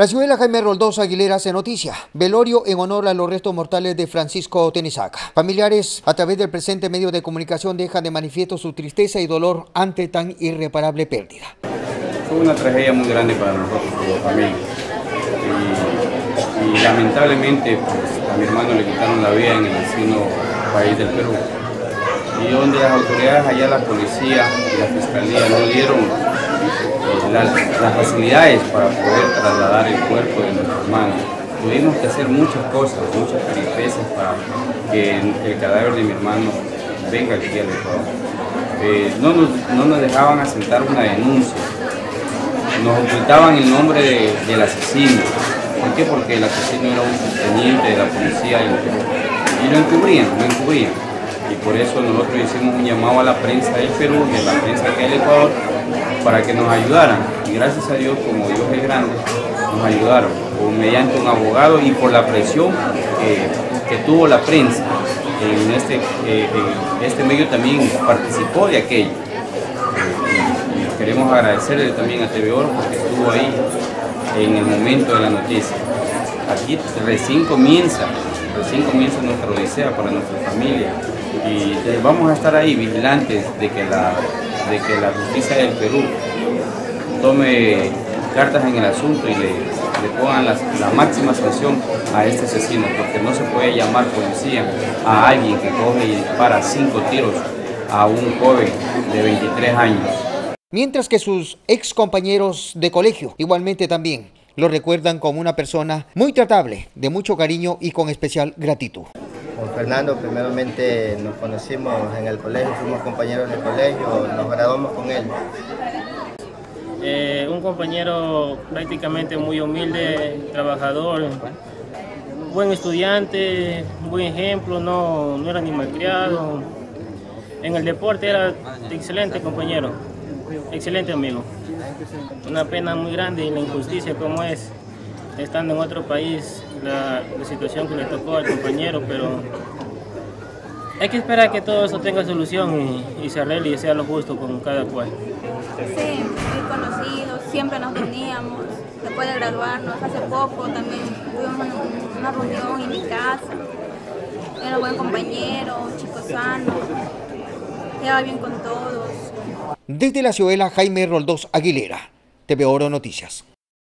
La ciudad Jaime Roldós Aguilera se noticia. Velorio en honor a los restos mortales de Francisco Tenisaca. Familiares, a través del presente medio de comunicación, dejan de manifiesto su tristeza y dolor ante tan irreparable pérdida. Fue una tragedia muy grande para nosotros como familia. Y, y lamentablemente pues, a mi hermano le quitaron la vida en el vecino país del Perú. Y donde las autoridades allá, la policía y la fiscalía no dieron las, facilidades para poder trasladar el cuerpo de nuestro hermano. Tuvimos que hacer muchas cosas, muchas peripecias para que el cadáver de mi hermano venga aquí al Ecuador. Eh, no, nos, no nos dejaban asentar una denuncia, nos ocultaban el nombre del asesino. ¿Por qué? Porque el asesino era un teniente de la policía y lo encubrían, lo encubrían. Y por eso nosotros hicimos un llamado a la prensa del Perú y a la prensa del Ecuador para que nos ayudaran. Y gracias a Dios, como Dios es grande, nos ayudaron mediante un abogado y por la presión que tuvo la prensa. En este, eh, este medio también participó de aquello. Y, queremos agradecerle también a TV Oro porque estuvo ahí en el momento de la noticia. Aquí recién comienza, recién comienza nuestra odisea para nuestra familia y vamos a estar ahí vigilantes de que la de que la justicia del Perú tome cartas en el asunto y le, pongan la, máxima sanción a este asesino, porque no se puede llamar policía a alguien que coge y dispara cinco tiros a un joven de 23 años. Mientras que sus ex compañeros de colegio igualmente también lo recuerdan como una persona muy tratable, de mucho cariño y con especial gratitud. Fernando primeramente nos conocimos en el colegio, fuimos compañeros del colegio, nos graduamos con él. Eh, un compañero prácticamente muy humilde, trabajador, buen estudiante, buen ejemplo, no, no era ni malcriado. En el deporte era excelente compañero, excelente amigo. Una pena muy grande y la injusticia como es estando en otro país, la, situación que le tocó al compañero, pero hay que esperar que todo eso tenga solución y, se arregle y sea lo justo con cada cual. Sí, muy conocidos, siempre nos veníamos, después de graduarnos, hace poco también tuvimos una reunión en mi casa, era buen compañero, chico sano, quedaba bien con todos. Desde la ciudad Jaime Roldós Aguilera, TV Oro Noticias.